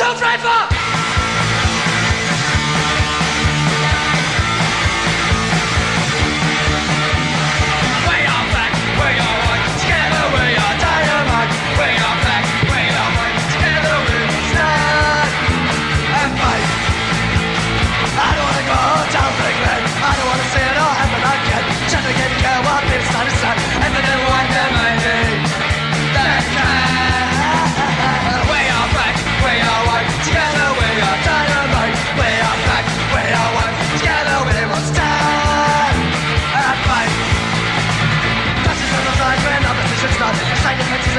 Don't drive driver!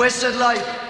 Wasted life.